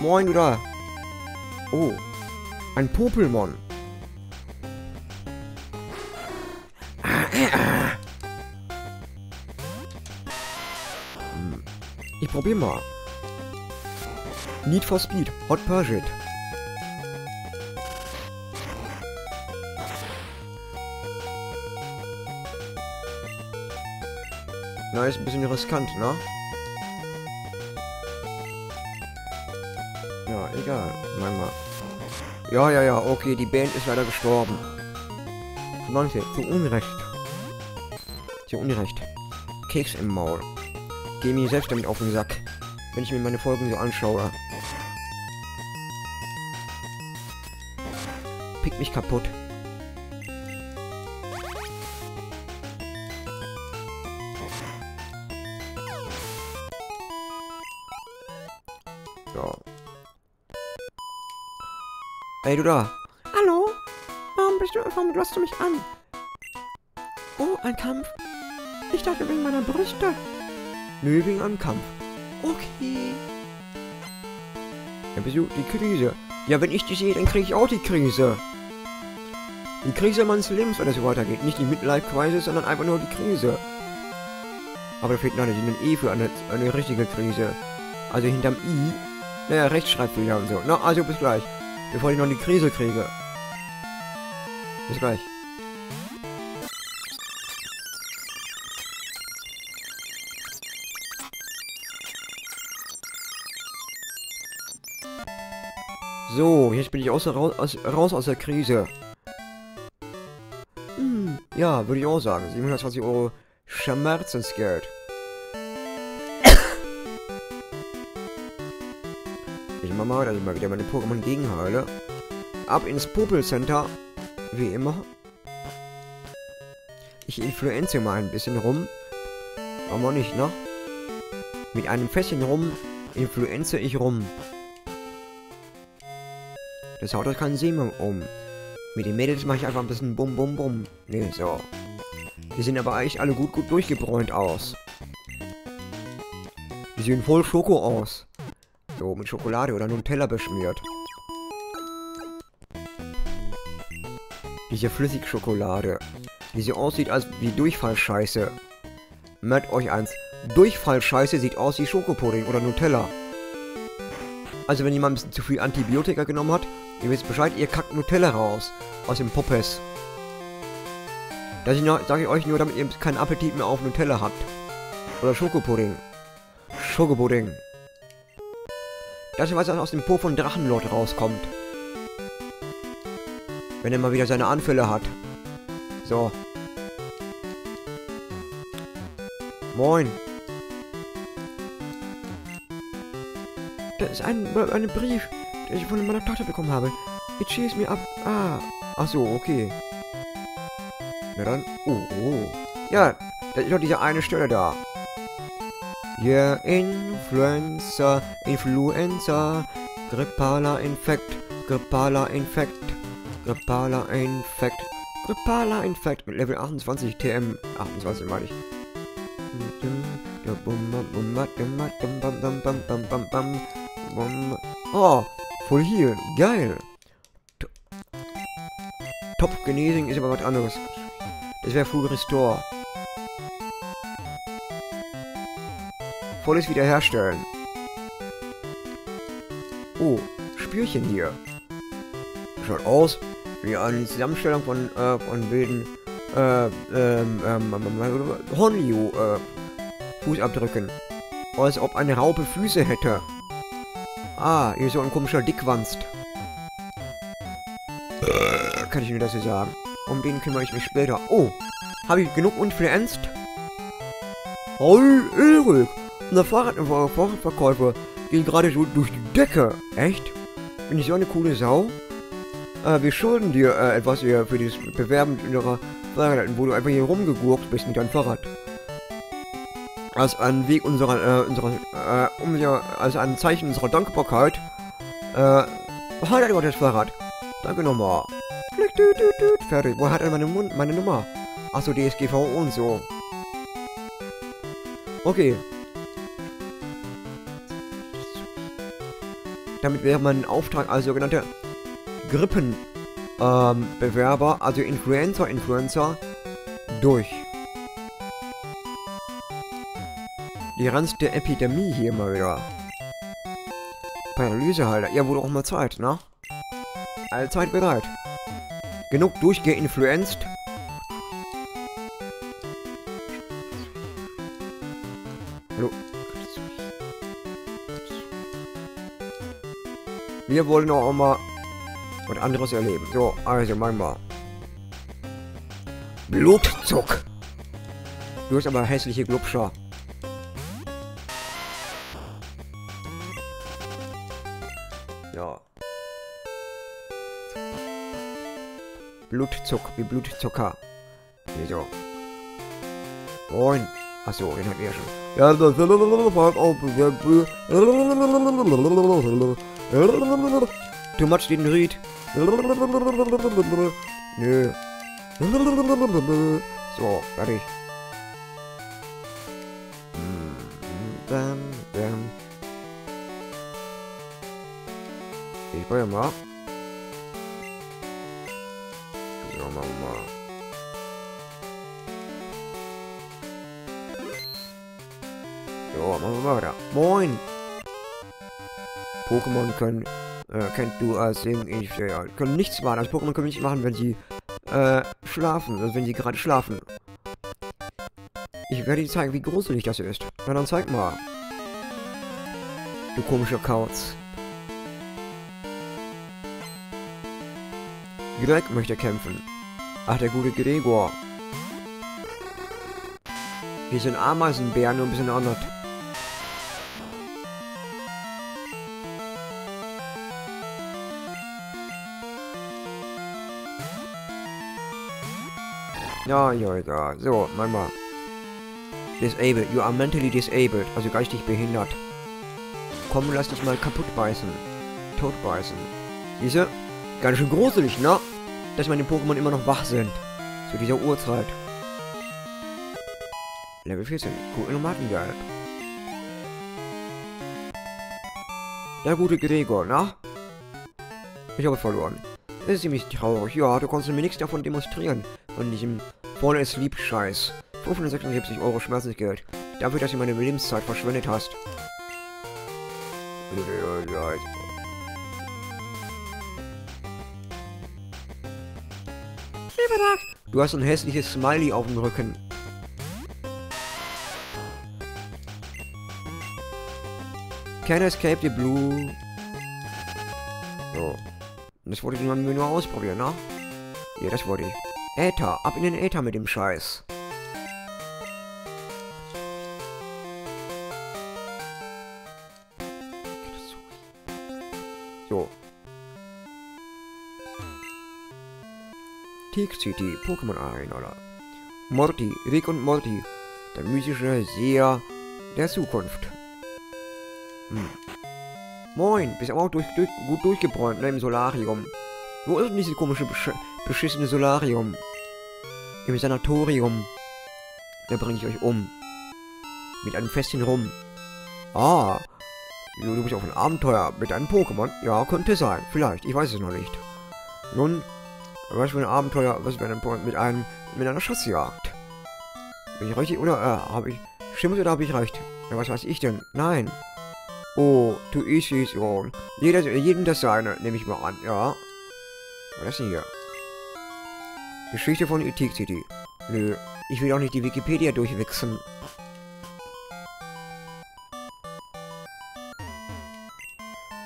Moin, du da. Oh. Ein Popelmon. Ich probier mal. Need for Speed. Hot Pursuit. Na, ist ein bisschen riskant, ne? Egal. Manchmal. Ja, ja, ja, okay, die Band ist leider gestorben. Leute, zu Unrecht. Zu Unrecht. Keks im Maul. Geh mir selbst damit auf den Sack. Wenn ich mir meine Folgen so anschaue. Pick mich kaputt. Ey, du da. Hallo? Warum bist du, warum lässt du mich an? Oh, ein Kampf. Ich dachte wegen meiner Brüste. Nö, wegen einem Kampf. Okay. Ja, wieso die Krise? Ja, wenn ich die sehe, dann kriege ich auch die Krise. Die Krise meines Lebens, wenn das so weitergeht. Nicht die Midlife-Crisis, sondern einfach nur die Krise. Aber da fehlt noch ein E für eine, eine richtige Krise. Also hinterm I, naja, Rechtschreibfehler und so. Na, also bis gleich. Bevor ich noch die Krise kriege. Bis gleich. So, jetzt bin ich außer, raus, aus, raus aus der Krise. Hm, ja, würde ich auch sagen. 720 Euro Schmerzensgeld. Mal, dass ich mal wieder meine Pokémon gegenheile. Ab ins Popel Center. Wie immer. Ich influenze mal ein bisschen rum. Aber nicht, ne? Mit einem Fässchen rum influenze ich rum. Das haut euch keinen Sinn um. Mit den Mädels mache ich einfach ein bisschen bum bum bum. Ne, so. Die sehen aber eigentlich alle gut gut durchgebräunt aus. Die sehen voll Schoko aus. So, mit Schokolade oder Nutella beschmiert. Diese Flüssigschokolade. Die so aussieht als wie Durchfallscheiße. Merkt euch eins. Durchfallscheiße sieht aus wie Schokopudding oder Nutella. Also wenn jemand ein bisschen zu viel Antibiotika genommen hat, ihr wisst Bescheid, ihr kackt Nutella raus. Aus dem Poppes. Das sage ich euch nur, damit ihr keinen Appetit mehr auf Nutella habt. Oder Schokopudding. Schokopudding. Das ist, was aus dem Po von Drachenlord rauskommt. Wenn er mal wieder seine Anfälle hat. So. Moin. Das ist ein, ein Brief, den ich von meiner Tochter bekommen habe. Jetzt schieß mir ab. Ah. Ach so, okay. Na dann. Oh, oh. Ja, da ist doch diese eine Stelle da. Yeah, Influencer, Influencer, grippaler Infekt, grippaler Infekt, grippaler Infekt, grippaler Infekt mit Level 28 TM, 28 meine ich. Oh, Full Heal, geil. Top Genesing ist aber was anderes. Das wäre Full Restore. Volles Wiederherstellen. Oh, Spürchen hier. Schaut aus wie eine Zusammenstellung von, äh, von wilden, äh, ähm, ähm, Honliu, äh, Fußabdrücken. Als ob eine Raupe Füße hätte. Ah, ist so ein komischer Dickwanst. Kann ich nur das hier sagen. Um den kümmere ich mich später. Oh, habe ich genug Influenzt? Hey, Erik, unser Fahrrad Fahrradverkäufer geht gerade so durch die Decke. Echt? Bin ich so eine coole Sau? Äh, wir schulden dir äh, etwas hier für dieses Bewerben unserer Fahrräder, wo du einfach hier rumgegurkt bist mit deinem Fahrrad. Als ein Weg unserer, äh, unserer, äh, um ja, als ein Zeichen unserer Dankbarkeit, äh, halt einfach das Fahrrad. Danke nochmal. Fertig. Wo hat er meine, meine Nummer? Achso, DSGVO und so. Okay. Damit wäre mein Auftrag als sogenannter Grippenbewerber, ähm, also Influencer, Influencer, durch. Die reinste Epidemie hier mal wieder. Paralysehalter. Ja, wurde auch mal Zeit, ne? Allzeit bereit. Genug durchgeinfluenzt. Wir wollen auch mal was anderes erleben. So, also manchmal. Blutzuck. Du hast aber hässliche Glubscher. Ja. Blutzuck, wie Blutzucker. Wieso? Moin. Achso, den hatten wir ja schon. Ja, das Too much didn't read. Nö. So, fertig. Dann, dann. Ich brauche mal. So, machen wir mal. So, machen wir weiter. Moin! Pokémon können, äh, kennt du als Ding, ich, äh, können nichts machen. Also Pokémon können nichts machen, wenn sie, äh, schlafen, also wenn sie gerade schlafen. Ich werde dir zeigen, wie gruselig das ist. Na dann zeig mal. Du komischer Kauz. Greg möchte kämpfen. Ach, der gute Gregor. Wir sind Ameisenbären, nur ein bisschen anders. Ja, ja, ja. So, Mama. Disabled. You are mentally disabled. Also geistig behindert. Komm, lass dich mal kaputt beißen. Tot beißen. Siehste? Ganz schön gruselig, ne? Dass meine Pokémon immer noch wach sind. Zu dieser Uhrzeit. Level 14. Cool, Nomadengelb. Der gute Gregor, na? Ich habe verloren. Das ist ziemlich traurig. Ja, du konntest mir nichts davon demonstrieren. Von diesem vorne ist Lieb-Scheiß. 576 Euro Schmerzensgeld. Dafür, dass du meine Lebenszeit verschwendet hast. Du hast ein hässliches Smiley auf dem Rücken. Can escape the blue. So. Das wollte ich nur, nur ausprobieren, ne? Ja, das wollte ich. Äther. Ab in den Äther mit dem Scheiß. So. Teak City, Pokémon Arena. Morty, Rick und Morty, der mystische Seher der Zukunft. Hm. Moin, bist aber auch durch, durch, gut durchgebräunt, ne, im Solarium. Wo ist denn dieses komische, besch beschissene Solarium? Im Sanatorium. Da bringe ich euch um. Mit einem Festchen rum. Ah, du, bist auf ein Abenteuer mit einem Pokémon? Ja, könnte sein. Vielleicht, ich weiß es noch nicht. Nun, was für ein Abenteuer, was für ein Pokémon mit einem, mit einer Schatzjagd? Bin ich richtig, oder, äh, habe ich, stimmt oder habe ich recht? Ja, was weiß ich denn? Nein. Oh, to each his. Jeder, jedem das seine, nehme ich mal an, ja. Was ist denn hier? Geschichte von Etik City. Nö, ich will auch nicht die Wikipedia durchwechseln.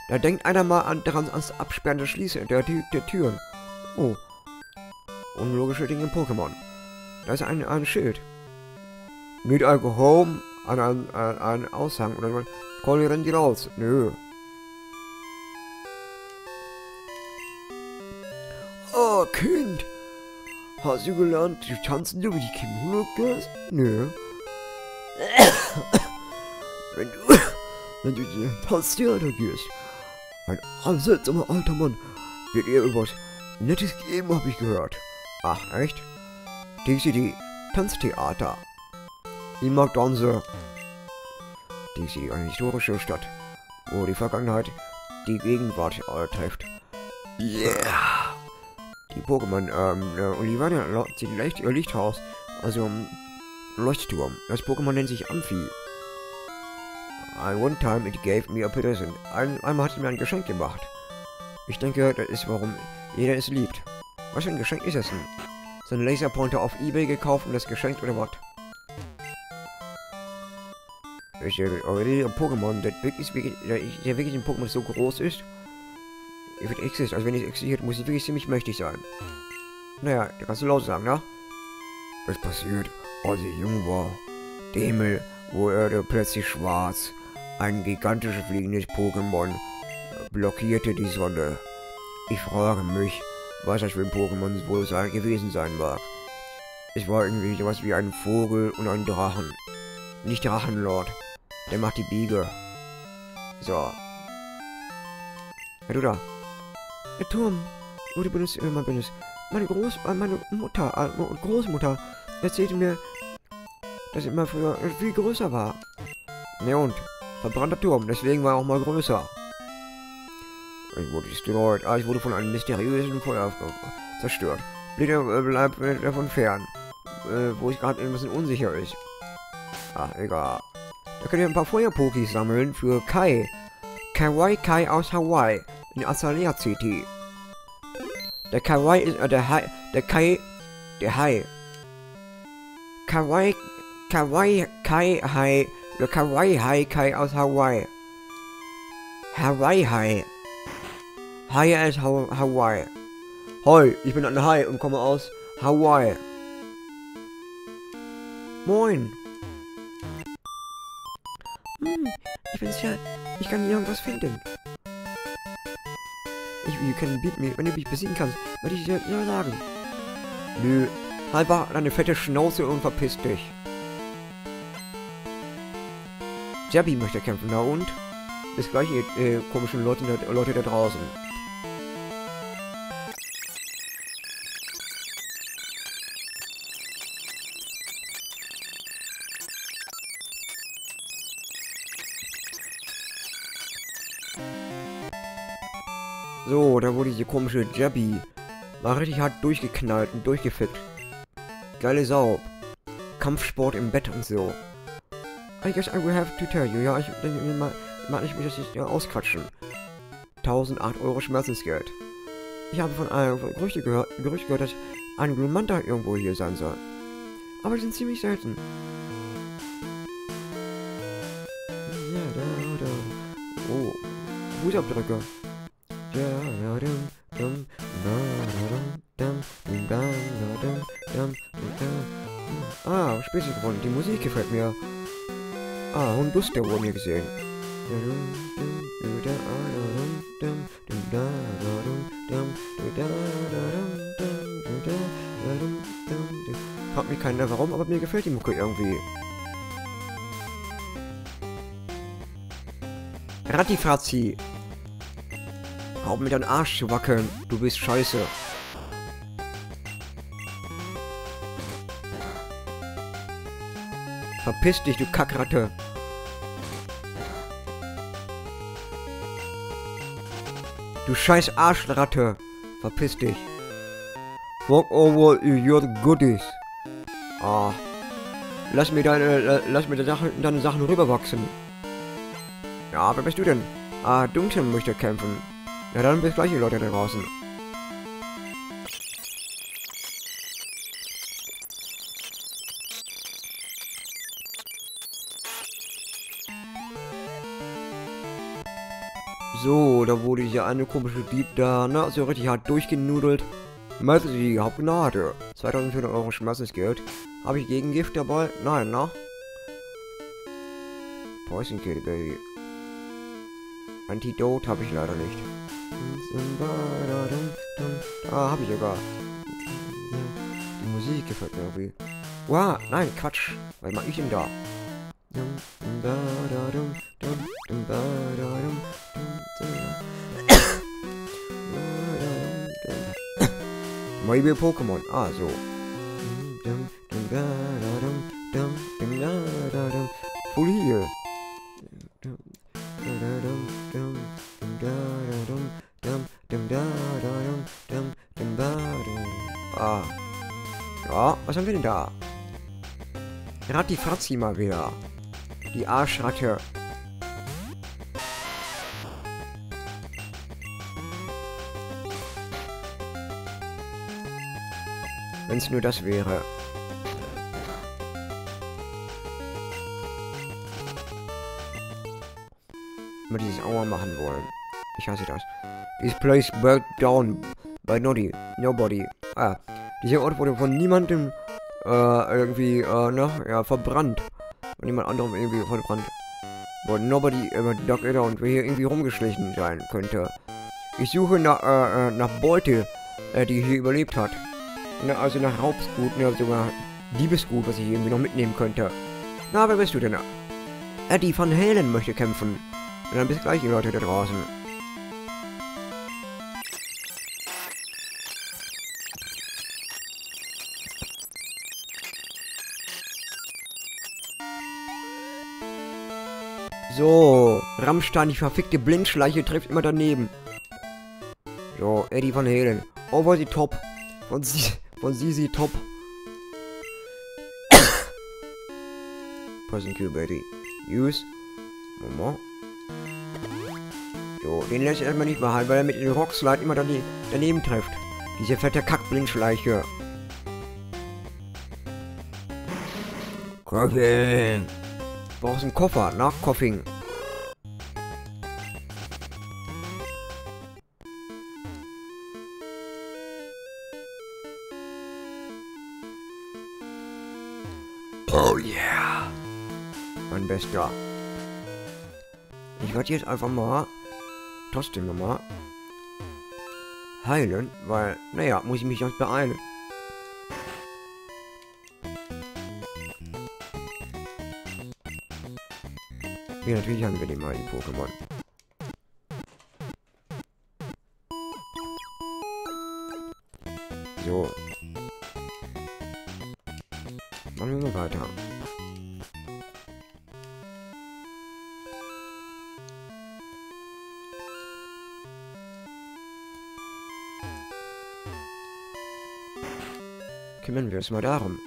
Da denkt einer mal an, daran ans Absperren der Schließe der, der Türen. Oh. Unlogische Dinge im Pokémon. Da ist ein, ein Schild. Need I go home? An ein, ein, ein Aushang oder so. Call rennen die raus. Nö. Oh, Kind. Hast du gelernt, du tanzen über die Kimono-Gas? Nö. wenn du, wenn du den Tanztheater gehst, ein anseltsamer alter Mann wird dir etwas Nettes geben, habe ich gehört. Ach, echt? DCD Tanztheater. Ich mag Tanze. DC, eine historische Stadt, wo die Vergangenheit die Gegenwart trifft. Yeah! Pokémon, ähm, äh, Olivania leicht ihr Lichthaus, also um, Leuchtturm. Das Pokémon nennt sich Amphi. I one time it gave me a present. Ein, einmal hat es mir ein Geschenk gemacht. Ich denke, das ist warum jeder es liebt. Was für ein Geschenk ist es denn? So ein Laserpointer auf Ebay gekauft und das geschenkt oder was? Ich habe ein Pokémon, das wirklich, der wirklich ein Pokémon so groß ist. Ich wird exist, also wenn es existiert, muss es wirklich ziemlich mächtig sein. Naja, da kannst du laut sagen, ne? Was passiert, als ich jung war? Der Himmel wurde plötzlich schwarz. Ein gigantisches fliegendes Pokémon blockierte die Sonne. Ich frage mich, was das für ein Pokémon wohl sein, gewesen sein mag. Es war irgendwie sowas wie ein Vogel und ein Drachen. Nicht Drachenlord. Der macht die Biege. So. Ja, du da. Der Turm wurde benutzt, immer benutzt. Meine Groß... Äh, meine Mutter, äh, Großmutter erzählte mir, dass immer früher viel größer war. Ne und? Verbrannter Turm, deswegen war er auch mal größer. Ich wurde destroyed. Ah, ich wurde von einem mysteriösen Feuer zerstört. Bitte äh, bleib davon fern. Äh, wo ich gerade ein bisschen unsicher ist. Ah, egal. Da könnt ihr ein paar Feuerpokis sammeln für Kai. Kawaii Kai aus Hawaii. In Azalea City. Der Kawaii ist, äh, der Hai, der Kai, der Hai. Kawaii, Kawaii Kai Hai, der Kawaii Hai Kai aus Hawaii. Hawaii Hai. Hi aus Hawaii. Hi, ich bin ein Hai und komme aus Hawaii. Moin. Hm, ich bin sicher, ich kann irgendwas finden. Ich, you can beat me. Wenn du mich besiegen kannst, würde ich dir ja sagen. Nö, halber deine fette Schnauze und verpiss dich. Jabby möchte kämpfen, na und? Bis gleich, ihr äh, komischen Leute, Leute da draußen. Da wurde diese komische Jabby mal richtig hart durchgeknallt und durchgefickt. Geile Sau. Kampfsport im Bett und so. I guess I will have to tell you. Ja, ich, ich, mal, mal ich muss das ja ausquatschen. 1008 Euro Schmerzensgeld. Ich habe von einem Gerüchte gehört, Gerücht gehört, dass ein Glumanta irgendwo hier sein soll. Aber die sind ziemlich selten. Oh, Fußabdrücke. Ah, Spitze gewonnen. Die Musik gefällt mir. Ah, und Bus, der wurde mir gesehen. Fragt mich keiner warum, aber mir gefällt die Mucke irgendwie. Rattifrazzi. Hau mit deinem Arsch zu wackeln. Du bist scheiße. Verpiss dich, du Kackratte. Du scheiß Arschratte. Verpiss dich. Walk over your goodies. Ah. Lass mir deine, lass mir deine, deine Sachen rüberwachsen. Ja, wer bist du denn? Ah, Dunkel möchte kämpfen. Ja, dann bis gleich, Leute da draußen. So, da wurde hier eine komische Dieb da, ne, so richtig hart durchgenudelt. Möchte die Hauptgnade. 2400 Euro Schmerzensgeld. Habe ich Gegengift dabei? Nein, ne? Poison Kill, Baby. Antidote habe ich leider nicht. Ah, habe ich sogar. Die Musik gefällt mir irgendwie. Wow, nein, Quatsch. Was mache ich denn da? Maybe Pokémon. Ah, so. Full Heal. Was haben wir denn da? Rattifratzi mal wieder. Die Arschratte. Wenn es nur das wäre. Immer dieses Aua machen wollen. Ich hasse das. This place burnt down by nobody. Nobody. Ah, dieser Ort wurde von niemandem äh, irgendwie, äh, ne, ja, verbrannt. Von niemand anderem irgendwie verbrannt. Wo nobody über die Dock und wer hier irgendwie rumgeschlichen sein könnte. Ich suche nach, äh, äh, nach Beute, äh, die hier überlebt hat. Ne, also nach Raubsgut, ne, sogar Diebesgut, was ich irgendwie noch mitnehmen könnte. Na, wer bist du denn? Eddie van Halen möchte kämpfen. Und dann bis gleich, die Leute da draußen. So, Rammstein, die verfickte Blindschleiche trifft immer daneben. So, Eddie Van Halen. Over the top. Von, Sie von Sisi Top. Poison Kill, Betty. Use. Moment. So, den lässt ich erstmal nicht behalten, weil er mit dem Rockslide immer daneben, daneben trifft. Diese fette Kackblindschleiche. Coffin. Brauchst einen Koffer nach Coffing. Mein Bester. Ich werde jetzt einfach mal trotzdem nochmal heilen, weil, naja, muss ich mich sonst beeilen. Ja, natürlich haben wir den mal, die Pokémon. So. Kümmern wir uns mal darum.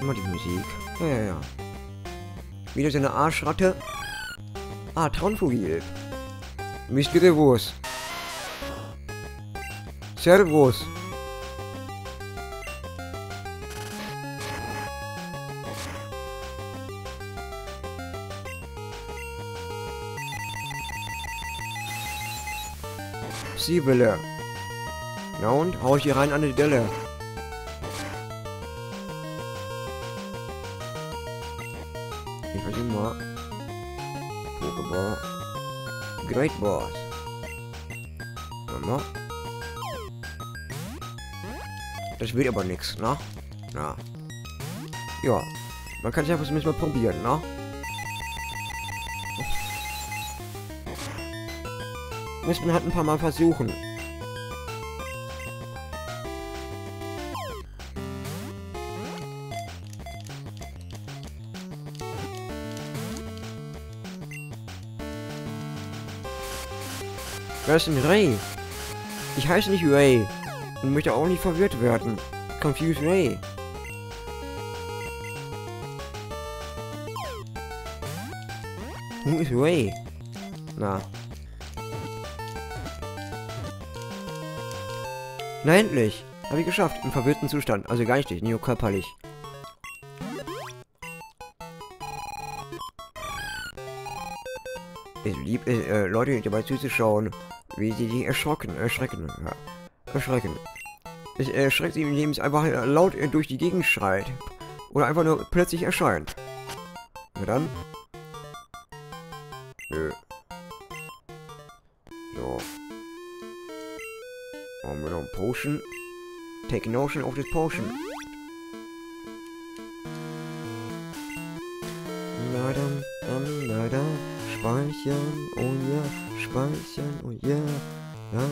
Immer die Musik. Ja, ja, ja. Wieder so eine Arschratte. Ah, Traunvogel. Mysterious. Servus. Siebele. Na und? Hau ich hier rein an die Delle. Ich versuche mal. Pokéball. Great Boss. Das wird aber nichts, ne? Na. Ja. Man kann es ja zumindest mal probieren, ne? Muss man halt ein paar Mal versuchen. Wer ist denn Ray? Ich heiße nicht Ray. Und möchte auch nicht verwirrt werden. Confuse Ray. Who is Ray? Na. Na endlich! Habe ich geschafft, im verwirrten Zustand. Also geistig, nicht nur körperlich. Es liebt äh, äh, Leute dabei zuzuschauen, wie sie sich erschrocken, erschrecken, ja. Erschrecken. Es erschreckt sie, indem es einfach laut äh, durch die Gegend schreit. Oder einfach nur plötzlich erscheint. Na dann. Nö. Potion? Take notion of this potion. Leider, dann leider. Speichern, oh ja. Speichern, oh ja. Ja,